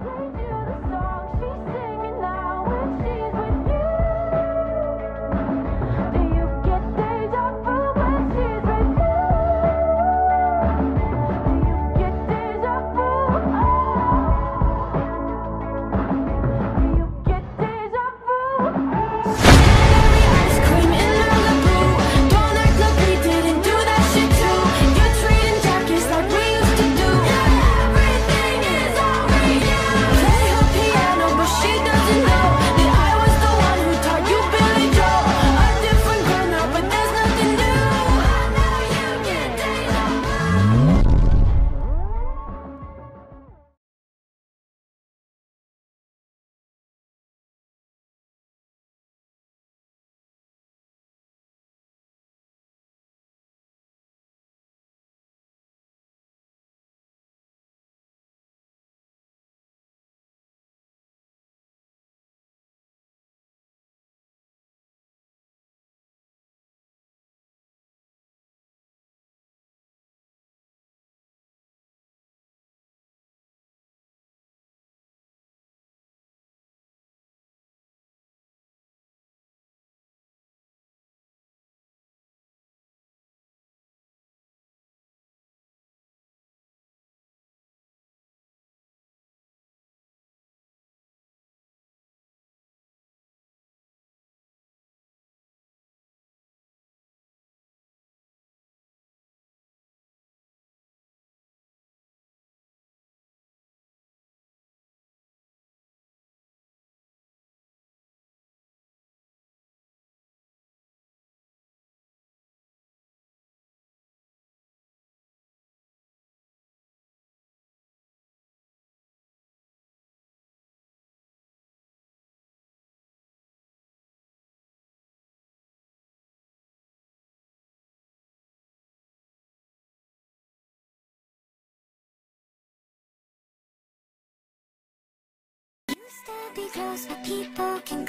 played you To be close, but people can